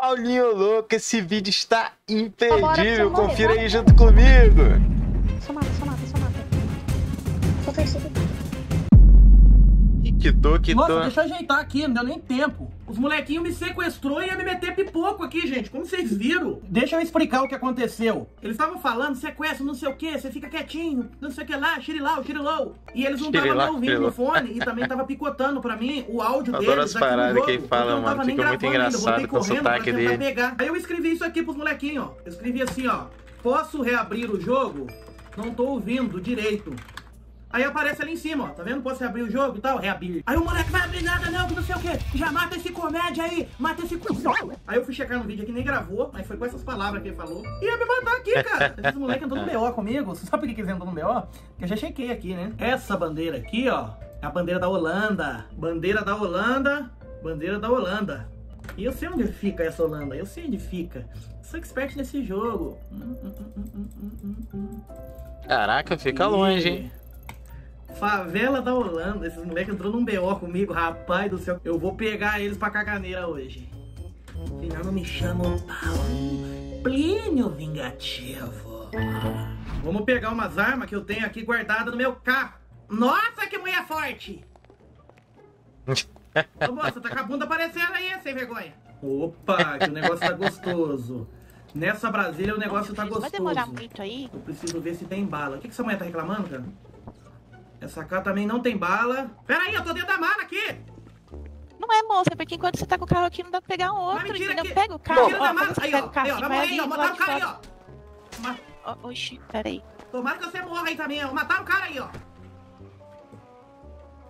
Paulinho louco, esse vídeo está imperdível. Confira aí junto comigo. Quitou, quitou. Nossa, deixa eu ajeitar aqui, não deu nem tempo. Os molequinhos me sequestrou e ia me meter pipoco aqui, gente. Como vocês viram? Deixa eu explicar o que aconteceu. Eles estavam falando, sequestro, não sei o que, você fica quietinho, não sei o que lá, xirilau, xirilau. E eles não estavam me Xirilau, ouvindo no fone e também tava picotando pra mim o áudio Adoro deles as aqui no paradas jogo, que ele fala, não mano. tava nem Fica muito gravando ainda, eu voltei engraçado com o correndo pra sotaque tentar dele. pegar. Aí eu escrevi isso aqui pros molequinhos, ó. Eu escrevi assim, ó. Posso reabrir o jogo? Não tô ouvindo direito. Aí aparece ali em cima, ó. Tá vendo? Posso abrir o jogo e tal? Reabrir. Aí o moleque vai abrir nada, não, que não sei o quê. Já mata esse comédia aí, mata esse cuzão. Aí eu fui checar no vídeo aqui, nem gravou, mas foi com essas palavras que ele falou. E ia me matar aqui, cara. Esses moleques entrou no BO comigo. Você sabe por que que eles entram no BO? Porque eu já chequei aqui, né? Essa bandeira aqui, ó, é a bandeira da Holanda. Bandeira da Holanda, bandeira da Holanda. E eu sei onde fica essa Holanda, eu sei onde fica. Sou expert nesse jogo. Hum, hum, hum. Caraca, fica longe, hein? Favela da Holanda. Esses moleques entrou num BO comigo, rapaz do céu. Eu vou pegar eles pra caganeira hoje. Afinal, não me chamam Paulo. Plínio Vingativo. Vamos pegar umas armas que eu tenho aqui guardadas no meu carro. Nossa, que mulher forte! Ô, moça, tá com a bunda aparecendo aí, sem vergonha. Opa, que o negócio tá gostoso. Nessa Brasília o negócio tá Vai gostoso. demorar muito aí? Eu preciso ver se tem bala. O que, que essa mulher tá reclamando, cara? Essa cá também não tem bala. Pera aí, eu tô dentro da mala aqui. Não é, moça, porque enquanto você tá com o carro aqui, não dá pra pegar um Mas outro, mentira entendeu? que... Pega o carro, Mentira ó, da mala. Aí, ó. carro, Aí, ó. Vai aí, ó. Mataram o cara aí, ó. Ma- Oxi, peraí. Tomara que você morra aí também, ó. Mataram o cara aí, ó.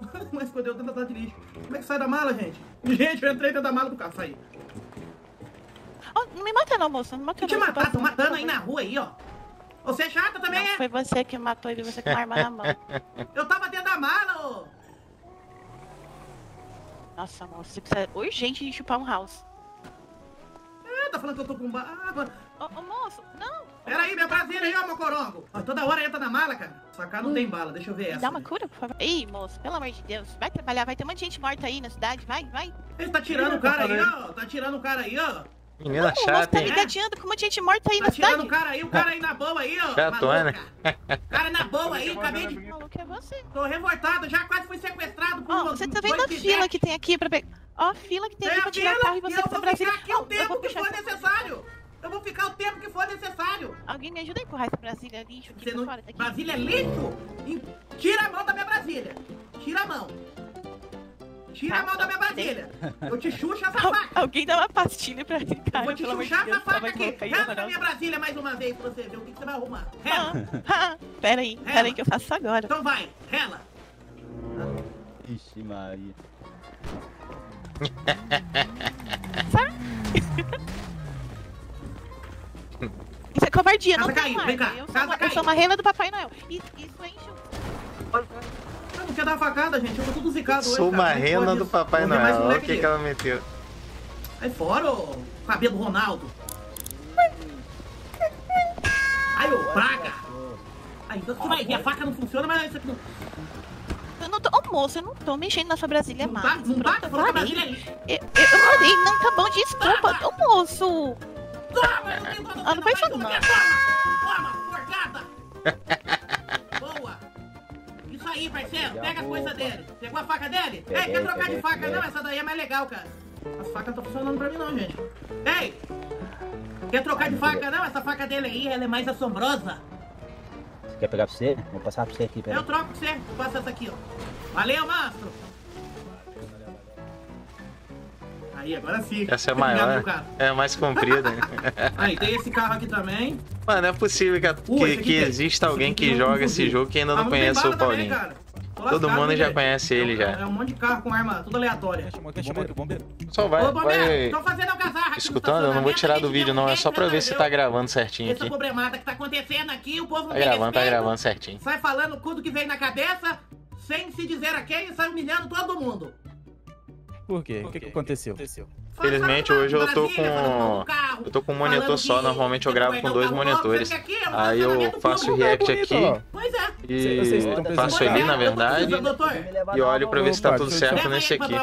Mas escondeu dentro da de lixo. Como é que sai da mala, gente? Gente, eu entrei dentro da mala do carro. Saí. Ó, não me mata não, moça, não me mata Que te não. matar? Tô matando aí na rua aí, ó. Você é chata também, Não, é? foi você que matou ele, você com uma arma na mão. Eu tava dentro da mala, ô. Nossa, moça, você precisa urgente de chupar um house. É, tá falando que eu tô com bala. Ô, ô, moço, não! Pera aí, minha Brasília aí, ó, meu corongo. Ó, toda hora entra na mala, cara. Sua cara não tem bala, deixa eu ver essa. dá uma cura, por favor. Ei, moço, pelo amor de Deus, vai trabalhar, vai ter um monte de gente morta aí na cidade, vai, vai. Ele tá tirando o cara aí, ó. Tá tirando o cara aí, ó. Menina moço, chata, tá me gateando com um monte de gente morta aí Tá na tirando cidade. o cara aí, o cara aí na boa aí, ó. Chatona. maluca. Cara na boa aí, acabei de. O maluco é você. Tô revoltado, já quase fui sequestrado por Ó, um- você tá vendo a fila que tem aqui pra pegar. Ó, a fila que tem aqui a pra tirar carro e você eu tá vou pra ficar Brasília. aqui o eu tempo vou que for necessário. Eu vou ficar o tempo que for necessário. Alguém me ajuda a empurrar essa Brasília lixo aqui Você não... fora daqui. Brasília é lixo? Tira a mão da minha Brasília. Tira a mão. Tira a mão da minha Brasília. Eu te xuxo essa Al- faca. Alguém dá uma pastilha pra Eu cara, vou te chuchar Deus. essa faca aqui. Rela na minha Brasília mais uma vez pra você ver o que, que você vai arrumar. Rela. Ah, ah, pera aí, pera aí que eu faço isso agora. Então vai, rela. Ixi, Maria. Isso é covardia, Casa não tem mais. vem cá, Eu sou, casa uma, eu sou uma rena do Papai Noel. Isso, isso enche o... Eu não quero dar facada, gente. Eu tô tudo zicado hoje. Sou cara. uma rena do? Papai Noel. Olha o que, que ela meteu. Aí fora, ô cabelo do Ronaldo. Aí, ô praga. Aí, então você vai ver, a faca não funciona, mas isso aqui não... Eu não tô... Ô, moço, eu não tô mexendo na sua Brasília Não mais. tá, não tá? Pronto, eu Falou que a parei. É. Eu, eu, parei, não, tá bom, desculpa. Ô, moço. Toma, eu não tenho Ah, não faz mais isso uma não. vez, Toma, toma, forcada. Boa. Aí, parceiro, pega as coisas dele. Pegou a faca dele? Ei, Peguei, quer trocar de peguei, faca? peguei. Não, essa daí é mais legal, cara. As facas não estão funcionando pra mim não, gente. Ei! Quer trocar de faca? Não, essa faca dele aí, ela é mais assombrosa. Você quer pegar pra você? Vou passar pra você aqui, peraí. Eu troco pra você, passa essa aqui, ó. Valeu, monstro! Aí, agora sim. Essa é maior. É mais comprida. Aí, tem esse carro aqui também. Mano, é possível que, Uh, que, que exista alguém que joga esse jogo que ainda Ah, não tem conhece o também, Paulinho. Tô Todo mundo já gente. conhece ele já. É um monte de carro com arma, tudo aleatória. Chamou, quem chamou? Bombeiro. Só vai, Ô, bombeiro, vai estão fazendo algazarra aqui no escutando. Eu não vou tirar do vídeo, não. É só pra ver se tá gravando certinho Essa aqui. problemada que tá acontecendo aqui, o povo não Tá tem gravando, tá gravando certinho. Sai falando tudo que vem na cabeça, sem se dizer a quem, e sai humilhando todo mundo. Por quê? O que, que aconteceu? Felizmente, hoje eu tô com-. Eu tô com um monitor só, normalmente eu gravo com dois monitores. é Aí eu faço react aqui é. e faço é, na verdade e olho pra ver se tá tudo certo nesse aqui.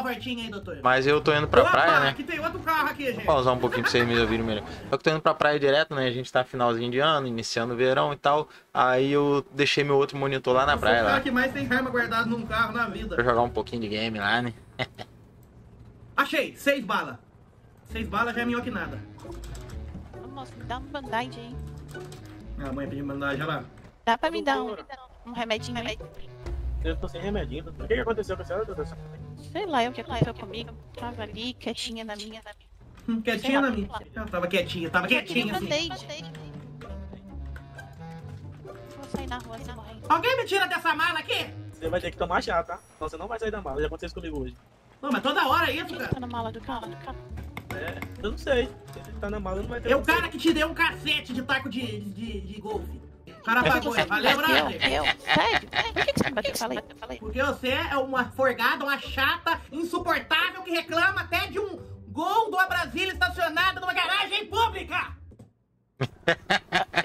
Mas eu tô indo pra praia, né? aqui tem outro carro aqui, gente. Vou pausar um pouquinho pra vocês me ouvirem melhor. Eu que tô indo pra praia direto, né? A gente tá finalzinho de ano, iniciando o verão e tal. Aí eu deixei meu outro monitor lá na praia o cara lá. que mais tem arma guardada num carro na vida. Pra jogar um pouquinho de game lá, né? Achei, seis balas. Seis balas já é melhor que nada. Moço, me dá um band-aid aí. A mãe pediu mandar já lá. Dá pra me dar um, um remedinho aí? Eu tô sem remedinho. O que aconteceu com a senhora, doutor? Sei lá, o que aconteceu comigo. Tava ali, quietinha na minha. Na minha. Hum, quietinha na minha. Eu tava quietinha, tava quietinha Eu um assim. Vou sair na rua assim morrendo. Alguém me tira dessa mala aqui? Você vai ter que tomar chá, tá? Senão você não vai sair da mala. Já aconteceu isso comigo hoje. Não, mas toda hora é isso, Quem cara. tá na mala do carro? Do carro? É, eu não sei. Se ele tá na mala, não vai ter É o cara que te deu um cacete de taco de, de, de golfe. O cara pagou, é. Bateu? brother. Eu? Sério? Por que que você me bateu? Porque você é uma forgada, uma chata, insuportável que reclama até de um gol do Brasília estacionado numa garagem pública.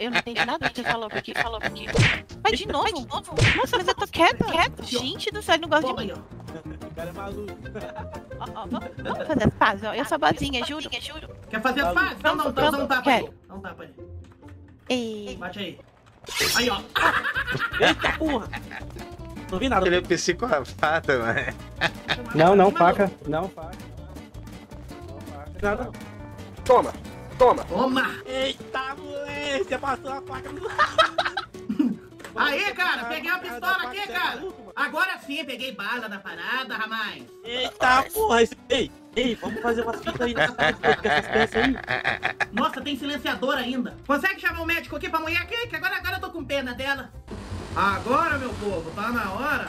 Eu não entendi nada do que você falou aqui. Falou aqui. Vai de novo? Nossa, mas eu tô quieta, quieta. Gente do céu, não gosta de mim. Cara é maluco. Vamos- fazer as pazes, ó. Eu sou boazinha, juro. juro. Quer fazer as fases? Então dá um, dá um tapa aí. Dá um tapa aí. Ei. Bate aí. Aí, ó. Eita porra! Não vi nada. Ele é psicopata, mano. Não, não, faca. Não, faca. Nada. Toma, toma. Toma. Eita, moleque! Você passou a faca no. Aí, cara, peguei uma pistola aqui, é cara. Agora sim, peguei bala na parada, Ramais. Eita porra! Esse... Ei, ei, vamos fazer uma fita aí nessa peças aí. Nossa, tem silenciador ainda. Consegue chamar o médico aqui pra mulher aqui? Que agora, agora eu tô com pena dela. Agora, meu povo, tá na hora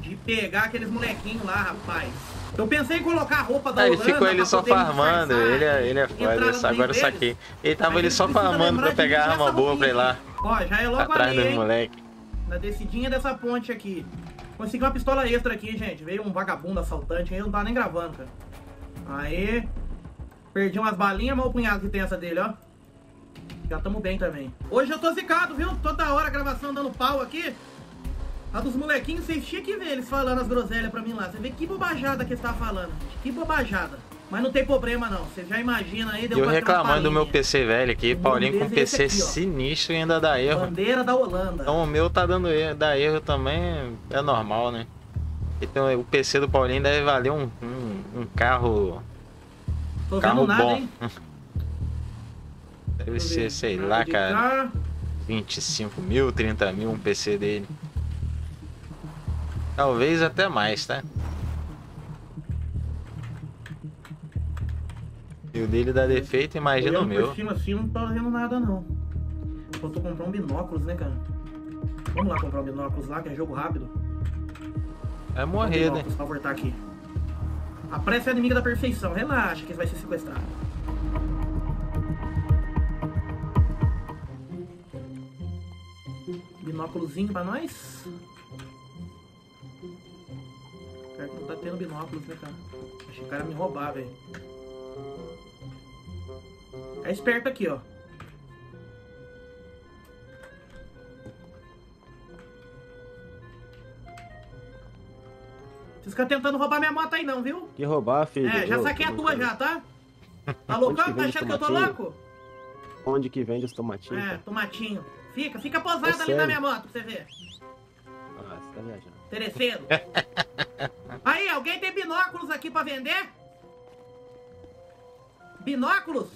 de pegar aqueles molequinhos lá, rapaz. Eu pensei em colocar a roupa da Ah, ele Holanda ficou ele só farmando, ele é, ele é foda, no agora eu saquei. Ele tava ele só farmando pra pegar arma boa pra ir lá, Ó, já é logo atrás ali, hein? moleque. Na descidinha dessa ponte aqui. Consegui uma pistola extra aqui, gente. Veio um vagabundo assaltante, aí não tava nem gravando, cara. Aí. Perdi umas balinhas, mas o punhado que tem essa dele, ó. Já tamo bem também. Hoje eu tô zicado, viu? Toda hora a gravação dando pau aqui. A dos molequinhos, vocês tinham que ver eles falando as groselhas pra mim lá. Você vê que bobajada que eles estavam falando. Que bobajada. Mas não tem problema não. Você já imagina aí. Deu eu reclamando do meu. PC velho aqui, Paulinho com PC aqui, sinistro e ainda dá erro. Bandeira da Holanda. Então o meu tá dando erro, dá erro também, é normal, né? Então o PC do Paulinho deve valer um, um, um carro. Tô vendo carro nada, bom. hein? Deve eu ser, ver. sei Nada lá, cara, cá. 25 mil, 30 mil um PC dele. Talvez até mais, tá? E o dele dá defeito, imagina o Olhando meu. Por cima assim, não tô vendo nada, não. Faltou comprar um binóculos, né, cara? Vamos lá comprar um binóculos lá, que é jogo rápido. Vai Um morrer, né? binóculos pra voltar aqui. A pressa é inimiga da perfeição. Relaxa que vai ser sequestrado. Binóculozinho pra nós. Pior que não tá tendo binóculos, né, cara? Achei que o cara me roubar, velho. É esperto aqui, ó. Vocês ficam tentando roubar minha moto aí não, viu? Que roubar, filho. É, já saquei a tua já, tá? Tá loucão? que Tá achando que eu tô louco? Onde que vende os tomatinhos? É, tomatinho. Fica, fica posado É ali na sério? minha moto pra você ver. Ah, você tá viajando. Interesseiro. Aí, alguém tem binóculos aqui pra vender? Binóculos?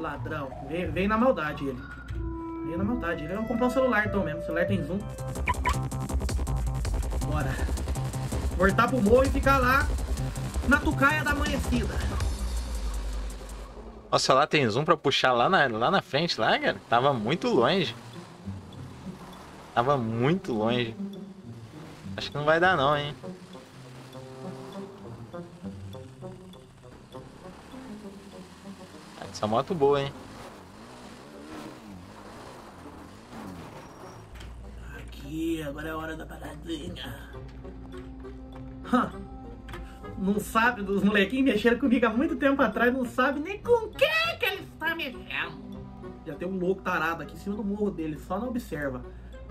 Ladrão. Veio, veio na maldade ele. Veio na maldade. Ele vai comprar um celular então mesmo. O celular tem zoom. Bora. Voltar pro morro e ficar lá na tucaia da amanhecida. Nossa, lá tem zoom pra puxar lá na, lá na frente, lá, cara. Tava muito longe. Tava muito longe. Acho que não vai dar não, hein. Essa moto boa, hein. Aqui, agora é a hora da paradinha. Não sabe, dos molequinhos mexeram comigo há muito tempo atrás, não sabe nem com o que que ele está mexendo. Já tem um louco tarado aqui em cima do morro dele, só não observa.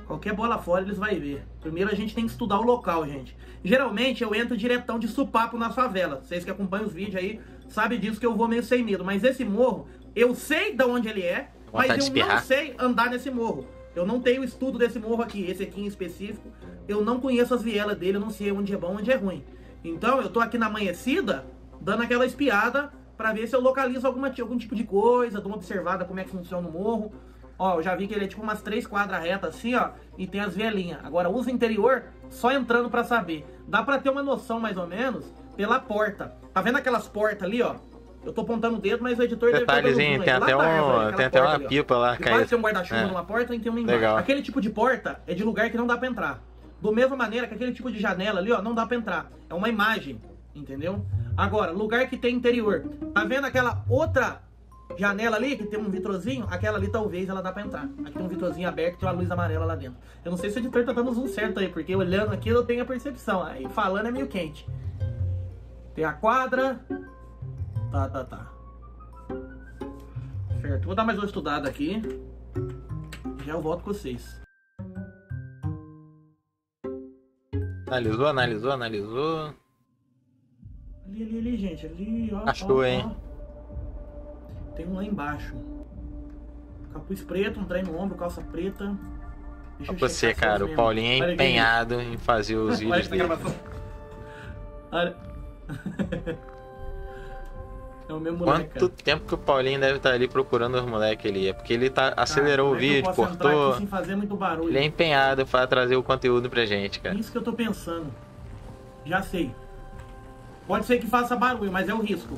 Qualquer bola fora eles vai ver. Primeiro a gente tem que estudar o local, gente. Geralmente eu entro diretão de supapo na favela. Vocês que acompanham os vídeos aí sabem disso que eu vou meio sem medo. Mas esse morro, eu sei de onde ele é, mas eu não sei andar nesse morro. Eu não tenho estudo desse morro aqui, esse aqui em específico. Eu não conheço as vielas dele, eu não sei onde é bom, onde é ruim. Então eu tô aqui na amanhecida, dando aquela espiada pra ver se eu localizo alguma, algum tipo de coisa, dou uma observada como é que funciona o morro. Ó, eu já vi que ele é tipo umas três quadras retas assim, ó, e tem as vielinhas. Agora, uso interior, só entrando pra saber. Dá pra ter uma noção, mais ou menos, pela porta. Tá vendo aquelas portas ali, ó? Eu tô apontando o dedo, mas o editor deve estar Detalhezinho, zoom tem aí. Lá até, um, tem até uma ali, pipa lá E Pode ser um guarda-chuva É. numa porta e tem uma embaixo. Legal. Aquele tipo de porta é de lugar que não dá pra entrar. Do mesma maneira que aquele tipo de janela ali, ó, não dá pra entrar. É uma imagem, entendeu? Agora, lugar que tem interior. Tá vendo aquela outra janela ali, que tem um vitrozinho? Aquela ali talvez ela dá pra entrar. Aqui tem um vitrozinho aberto, tem uma luz amarela lá dentro. Eu não sei se o editor tá dando zoom certo aí, porque olhando aqui eu tenho a percepção. Aí falando é meio quente. Tem a quadra. Tá, tá, tá. Certo, vou dar mais uma estudada aqui. Já eu volto com vocês. Analisou, analisou, analisou. Ali, ali, ali, gente. Ali, ó. Achou, ó, hein? ó. Tem um lá embaixo. Capuz preto, um trem no ombro, calça preta. Deixa eu você, cara, é o. Paulinho é Olha empenhado em fazer os Olha vídeos dele. Olha. é o meu moleque, Quanto cara. tempo que o Paulinho deve estar ali procurando os moleques ali? É porque ele tá, acelerou Cara, o é vídeo, cortou. aqui Sem fazer muito barulho. Ele é empenhado pra trazer o conteúdo pra gente, cara. Isso que eu tô pensando. Já sei. Pode ser que faça barulho, mas é o risco.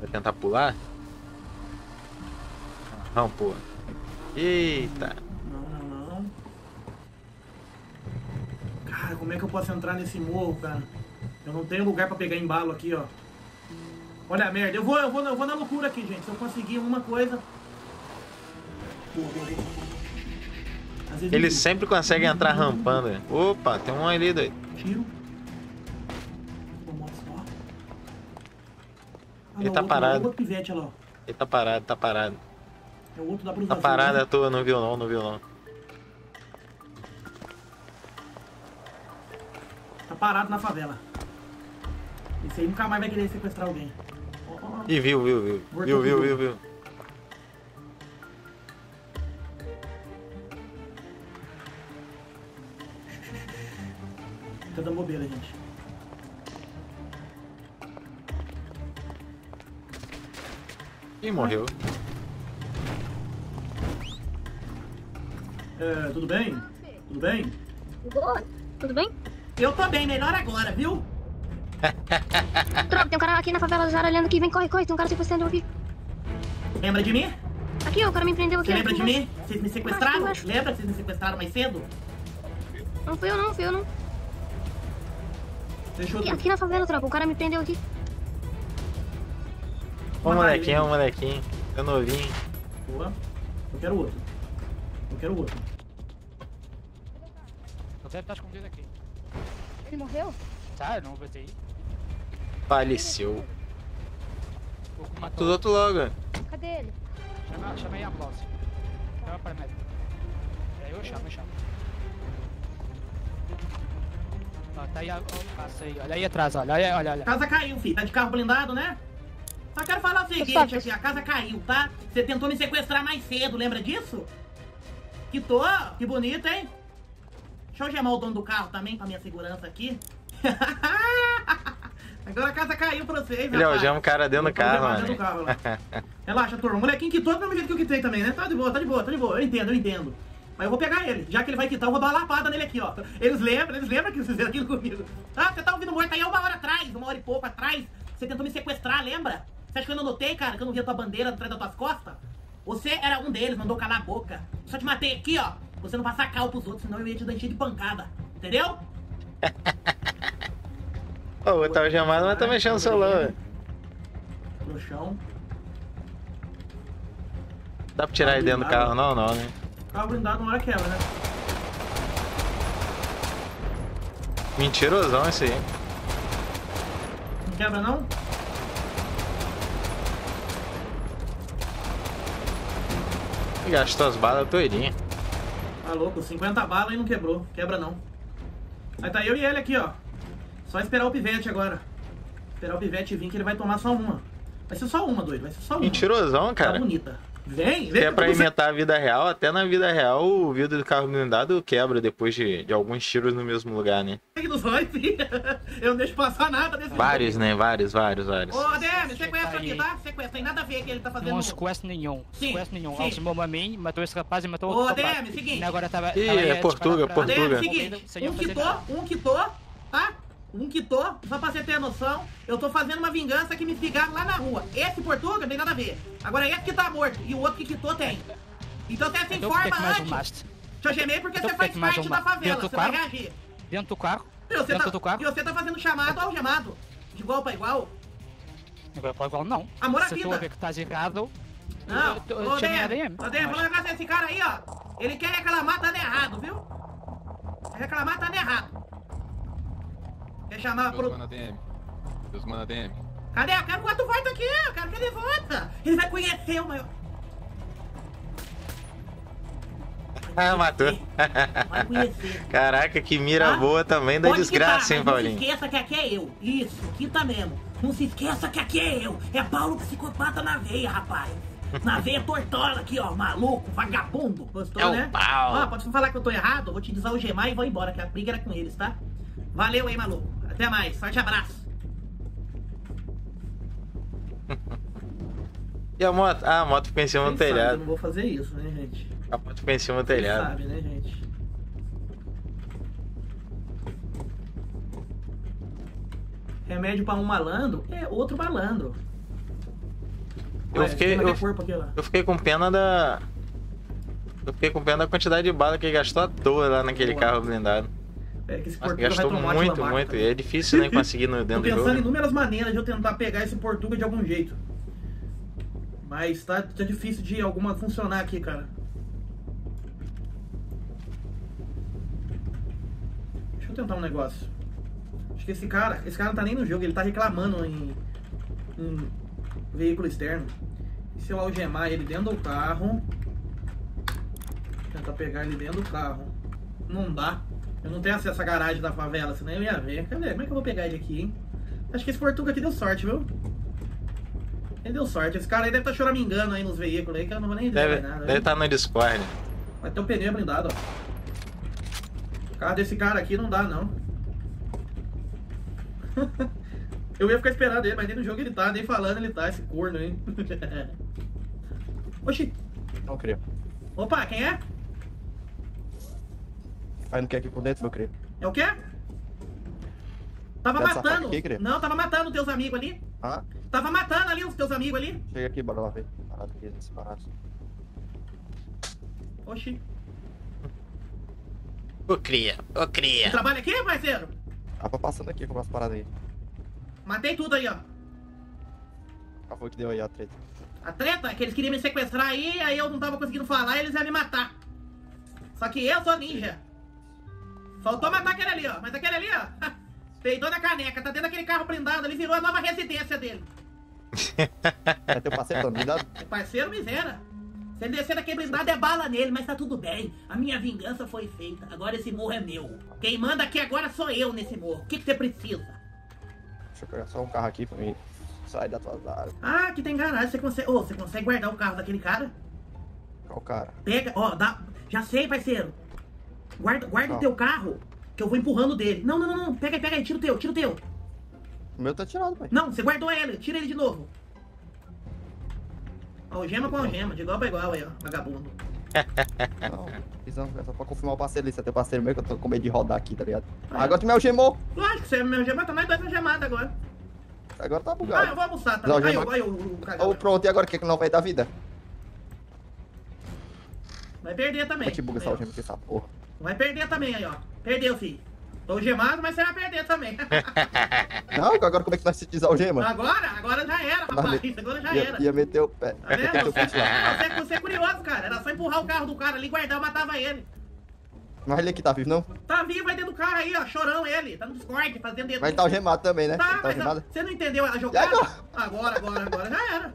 Vai tentar pular? Não, pô. Eita. Não, não, não. Cara, como é que eu posso entrar nesse morro, cara? Eu não tenho lugar pra pegar embalo aqui, ó. Olha a merda. Eu vou, eu vou, eu vou na loucura aqui, gente. Se eu conseguir uma coisa. Ele sempre consegue entrar rampando. Opa, tem um ali, doido. tiro. Ah, Ele não, tá parado. Ele tá parado, tá parado. É outro da blusa Tá azul, parado né? à toa no violão, no violão. Tá parado na favela. Esse aí nunca mais vai querer sequestrar alguém. Ó, ó. Ih, viu, viu, viu. Viu, viu, viu, viu. Tá dando bobeira, gente. Ih, morreu. É, tudo bem? Tudo bem? Boa. Tudo bem? Eu tô bem, melhor agora, viu? Tropa, tem um cara aqui na favela zaralhando aqui. Vem, corre, corre. Tem um cara sequestrando eu aqui. Lembra de mim? Aqui, ó, o cara me prendeu aqui. Você lembra aqui de mim? Vocês me sequestraram? Embaixo, embaixo. Lembra que vocês me sequestraram mais cedo? Não fui eu, não, fui eu, não. Deixa eu... Aqui, aqui na favela, tropa. O cara me prendeu aqui. O molequinho, ó o molequinho. Tá novinho. Boa. Eu quero outro. Eu quero outro. Eu deve estar escondido aqui. Ele morreu? Tá, não vai ter aí. Faleceu. O matou. outro logo. Cadê ele? Chama, chamei a ambulância. Chama para médico. É, eu chamo, eu chamo. Ó, tá aí, ó, ó, passa aí. Olha aí atrás, olha, olha, olha, A olha. casa caiu, filho. Tá de carro blindado, né? Só quero falar o seguinte aqui, a casa caiu, tá? Você tentou me sequestrar mais cedo, lembra disso? Que tô, que bonito, hein? Deixa eu chamar o dono do carro também, pra minha segurança aqui. Agora a casa caiu pra vocês, Ele rapaz. aljama o cara dentro do tô carro, dentro do carro. Relaxa, turma. O molequinho quitou do mesmo jeito que eu quitei também, né? Tá de boa, tá de boa, tá de boa. Eu entendo, eu entendo. Mas eu vou pegar ele. Já que ele vai quitar, eu vou dar uma lapada nele aqui, ó. Eles lembram, eles lembram que eles fizeram aquilo comigo. Ah, você tá ouvindo morto aí uma hora atrás, uma hora e pouco atrás. Você tentou me sequestrar, lembra? Você acha que eu não notei, cara, que eu não vi a tua bandeira atrás das tuas costas? Você era um deles, mandou calar a boca. Só te matei aqui, ó. Você não passar cal pros outros, senão eu ia te dar encher de pancada. Entendeu? O outro tava chamado, mas tá mexendo no celular. No chão. Dá pra tirar ele dentro do carro? Não, não, né? Carro blindado uma hora quebra, né? Mentirosão esse aí. Não quebra não? Gastou as balas todinha. Tá louco, 50 balas e não quebrou. Quebra não. Aí tá eu e ele aqui, ó. Só esperar o pivete agora. Esperar o pivete vir que ele vai tomar só uma. Vai ser só uma, doido. Vai ser só uma. Mentirosão, Tá cara. bonita. Vem, Se vem. é pra você- imitar a vida real, até na vida real o vidro do carro blindado quebra depois de, de alguns tiros no mesmo lugar, né? Segue nos olhos. Eu não deixo passar nada desse Vários, né? Vários, vários, vários. Ô, ADM, sequestra aqui, tá? Sequestra, tem nada a ver que ele tá fazendo. Não sequestro nenhum. Sim, Sequestro nenhum. sim. Alcimou a mim, matou esse rapaz e matou Ô, outro ADM, rapaz. seguinte. E agora tava. Ih, tava é Portuga, Portuga. Seguinte, um quitou, um quitou, tá? Um quitou, só pra você ter noção, eu tô fazendo uma vingança que me figaram lá na rua. Esse Portuga não tem nada a ver. Agora esse que tá morto e o outro que quitou tem. Então você se Então informa antes. eu gemer porque Então você faz parte da favela, você vai reagir. Dentro do carro? E você, Dentro tá, do carro? e você tá fazendo chamado algemado. De igual pra igual. Igual pra igual, não. Amor à Se tu vida. ver que tá errado, Não, ô DM, ô DM, vou levar esse cara aí, ó. Ele quer reclamar, tá errado, viu? Reclamar, tá errado. Quer chamar Deus pro... manda DM. Deus manda DM. Cadê? Eu quero quatro volta aqui, eu quero que ele volta. Ele vai conhecer o maior... Ah, matou. Vai conhecer. Caraca, que mira Tá? boa também da Pode desgraça, quitar, hein, mas Não Paulinho? se esqueça que aqui é eu. Isso, quita mesmo. Não se esqueça que aqui é eu. É Paulo psicopata na veia, rapaz. Na veia tortola aqui, ó. Maluco, vagabundo. Gostou, É o né? Paulo. Ó, pode falar que eu tô errado. Eu vou te desalgemar e vou embora, que a briga era com eles, tá? Valeu aí, maluco. Até mais. Forte abraço. E a moto? Ah, a moto ficou em cima do sabe eu telhado. não vou fazer isso, né, gente? A moto ficou em cima do Quem telhado. sabe, né, gente? Remédio pra um malandro é outro malandro. Eu Olha, fiquei, eu, eu fiquei com pena da. Eu fiquei com pena da quantidade de bala que ele gastou à toa lá naquele Boa. carro blindado. É que esse Nossa, Portuga vai gastou muito, uma muito. E é difícil nem conseguir no Tô dentro do pensando em jogo. inúmeras maneiras de eu tentar pegar esse Portuga de algum jeito. Mas tá, tá difícil de alguma funcionar aqui, cara. Deixa eu tentar um negócio. Acho que esse cara, esse cara não tá nem no jogo, ele tá reclamando em, em veículo externo. E se eu algemar ele dentro do carro? Tentar pegar ele dentro do carro. Não dá. Eu não tenho acesso à garagem da favela, senão eu ia ver. Cadê? Como é que eu vou pegar ele aqui, hein? Acho que esse Portuga aqui deu sorte, viu? Ele deu sorte. Esse cara aí deve estar choramingando aí nos veículos aí, que eu não vou nem dizer Deve nada. deve estar no Discord. Vai ter o pneu blindado, ó. O carro desse cara aqui não dá, não. Eu ia ficar esperando ele, mas nem no jogo ele tá, nem falando ele tá, esse corno, hein? Oxi. Não creio. Opa, quem é? Aí não quer aqui por dentro, meu creio. É o quê? Tava Dessa matando. aqui, querido? Não, tava matando teus amigos ali. Ah, Tava matando ali os teus amigos ali. chega aqui, bora lá ver. Parado aqui, separado. Oxi. Ô cria, ô cria. Trabalha aqui, parceiro? Pra passando aqui com as paradas aí. Matei tudo aí, ó. Qual foi que deu aí a treta? A treta é que eles queriam me sequestrar aí, aí eu não tava conseguindo falar e eles iam me matar. Só que eu sou ninja. Faltou matar aquele ali, ó. Mas aquele ali, ó. Peidou na caneca, tá dentro daquele carro blindado, ele virou a nova residência dele. É teu parceiro, tá blindado? Parceiro miséria. Se ele descer daquele blindado é bala nele, mas tá tudo bem. A minha vingança foi feita. Agora esse morro é meu. Quem manda aqui agora sou eu nesse morro. O que, que você precisa? Deixa eu pegar só um carro aqui pra mim. Sai da tua área. Ah, aqui tem garagem. Você consegue. Ô, você consegue guardar o carro daquele cara? Qual cara? Pega, ó, dá. Já sei, parceiro. Guarda, guarda o Qual? teu carro, que eu vou empurrando dele. Não, não, não, não. Pega aí, pega aí, tira o teu, tira o teu. O meu tá tirado, pai. Não, você guardou ele, tira ele de novo. Algema com algema, de igual pra igual aí, ó, vagabundo. Não, visão, é só pra confirmar o parceiro ali. Se é teu parceiro mesmo, que eu tô com medo de rodar aqui, tá ligado? Ah, Agora tu me algemou. Lógico que você é meu algemado, tá mais dois algemados agora. Agora tá Ah, eu bugado. vou almoçar Não, também. Aí, algema- aí, o, o cagão. Ô, pronto, e agora o que é que não vai dar vida? Vai perder também. Vai te bugar essa algema com essa porra. Vai perder também aí, ó. Perdeu, filho. Tô algemado, mas você vai perder também. Não, agora como é que nós se desalgema? agora, agora já era, rapaz. Agora já era. Ia, ia meter o pé. Tá vendo? Lá. Você, você é curioso, cara. Era só empurrar o carro do cara ali, guardar, eu matava ele. Mas ele aqui tá vivo, não? Tá vivo aí dentro do carro aí, ó. Chorão ele. Tá no Discord, fazendo dedo. Mas ele tá algemado também, né? Tá, tá algemado. você não entendeu a jogada? agora? Agora, agora, agora. Já era.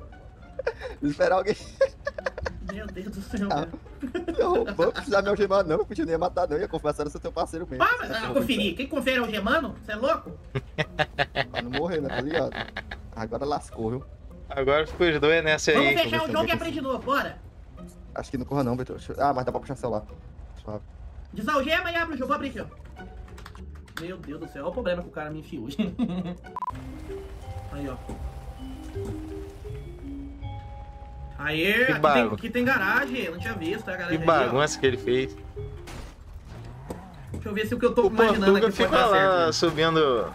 Esperar alguém. Meu Deus do céu, Ah. Eu não vou precisar me algemar, não. Eu podia nem ia matar, não. Eu ia conversar ser teu parceiro mesmo. Ah, mas ah, conferir. Quem confere é o Gemano? Você é louco? Pra não morrer, né? Tá ligado? Agora lascou, viu? Agora ficou os dois nessa Vamos aí. fechar o jogo e eu aprende de novo, bora. Acho que não corra não, Beto. Eu- Ah, mas dá pra puxar celular. Suave. Desalgema e abre o jogo. Vou abrir aqui, ó. Meu Deus do céu. Olha o problema que o cara me enfiou hoje. aí, ó. Aê, aqui tem, bagun- aqui tem garagem. Eu não tinha visto a Que aí, ó. bagunça que ele fez. Deixa eu ver se o que eu tô O imaginando Portuga aqui pode fica dar lá certo. subindo.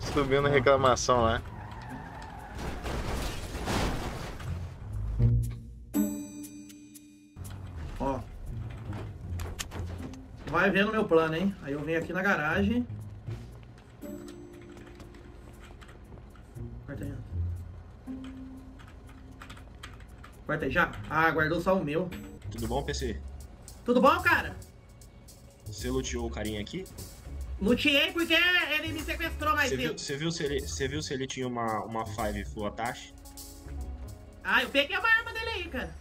Subindo reclamação lá. Ó. Vai vendo meu plano, hein? Aí eu venho aqui na garagem. Corta aí. Corta aí já? Ah, guardou só o meu. Tudo bom, PC? Tudo bom, cara? Você luteou o carinha aqui? Luteei porque ele me sequestrou mais cedo. você viu se ele, você viu se ele tinha uma, uma 5 full attach? Ah, eu peguei uma arma dele aí, cara.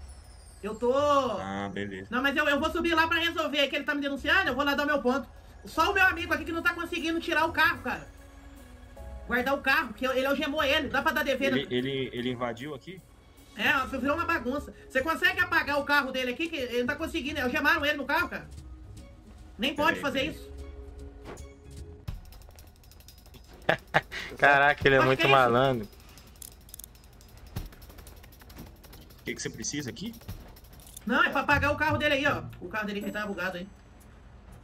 Eu tô. Ah, beleza. Não, mas eu, eu vou subir lá pra resolver que ele tá me denunciando, eu vou lá dar o meu ponto. Só o meu amigo aqui que não tá conseguindo tirar o carro, cara. Guardar o carro, que ele algemou ele. Dá pra dar dever. Ele, ele, ele invadiu aqui? É, virou uma bagunça. Você consegue apagar o carro dele aqui, que ele não tá conseguindo. Algemaram ele no carro, cara. Nem pode Peraí, fazer isso. Caraca, ele é Mas muito que isso? malandro. O que, que você precisa aqui? Não, é pra apagar o carro dele aí, ó. O carro dele que tá bugado aí.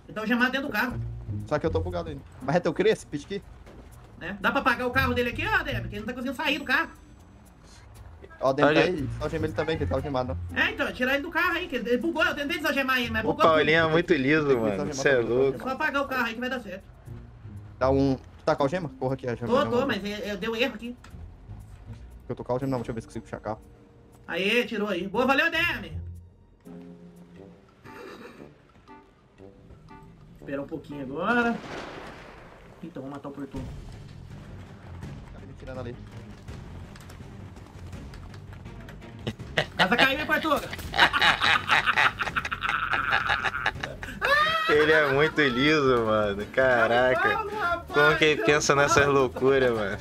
Ele tá algemado dentro do carro, Só que eu tô bugado ainda. Mas é teu Cresce, Pitki? né? Dá pra apagar o carro dele aqui, ó, Deb, que ele não tá conseguindo sair do carro. Ó, dentro Olha- aí, algema ele também, que ele tá algemado, não. É, então, tirar ele do carro aí, que ele bugou. Eu tentei desalgemar ele, mas O bugou. tudo. Paulinho é muito liso, mano. Você é É louco. só apagar o carro aí que vai dar certo. Dá um... Tu tá com algema? Porra aqui, a Tô, tô, mas é- é- deu erro aqui. Eu tô com algema, não. Deixa eu ver se consigo puxar carro. Aê, tirou aí. Boa, valeu, Demi. Esperar um pouquinho agora. Então, vamos matar o portão. Tá me tirando ali. Casa caiu, hein, Portuga? Ele é muito liso, mano. Caraca. Como que ele pensa nessas loucuras, mano?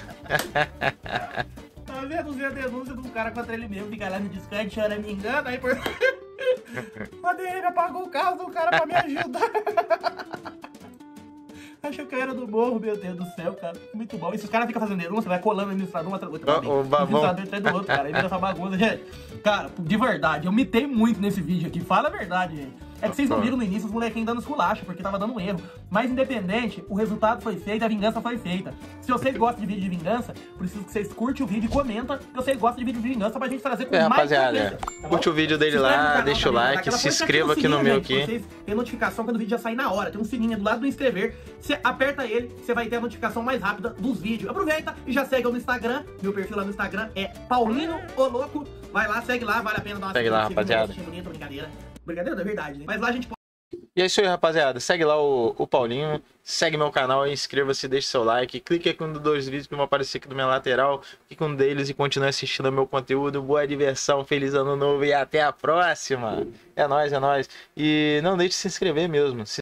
Tá vendo a denúncia de um cara contra ele mesmo, fica lá no Discord chora, me engana, aí por... O ADM apagou o carro do cara pra me ajudar. Achou que eu era do morro, meu Deus do céu, cara. Muito bom. E se os caras ficam fazendo denúncia, vai colando o administrador um atrás do outro. Ó, também. o administrador atrás do outro, cara. Aí vira essa bagunça, gente. Cara, de verdade, eu mitei muito nesse vídeo aqui. Fala a verdade, gente. É que vocês não viram no início os molequinhos dando esculacho, porque tava dando um erro. Mas independente, o resultado foi feito, a vingança foi feita. Se vocês gostam de vídeo de vingança, preciso que vocês curtem o vídeo e comentam que vocês gostam de vídeo de vingança pra gente trazer com É, mais rapaziada, tá curte o vídeo dele lá, deixa o like, se inscreva aqui no meu aqui. Vocês notificação quando o vídeo já sair na hora. Tem um sininho do lado do inscrever. Você aperta ele, você vai ter a notificação mais rápida dos vídeos. Aproveita e já segue eu no Instagram. Meu perfil lá no Instagram é Paulino o Louco. Vai lá, segue lá, vale a pena dar uma Segue lá, rapaziada. bonito, brincadeira. Brincadeira é verdade, né? Mas lá a gente E é isso aí, rapaziada. Segue lá o, o Paulinho, segue meu canal, inscreva-se, deixe seu like, clique aqui nos dois vídeos que vão aparecer aqui do meu lateral, fique com um deles e continue assistindo meu conteúdo. Boa diversão, feliz ano novo e até a próxima. É nóis, é nóis. E não deixe de se inscrever mesmo.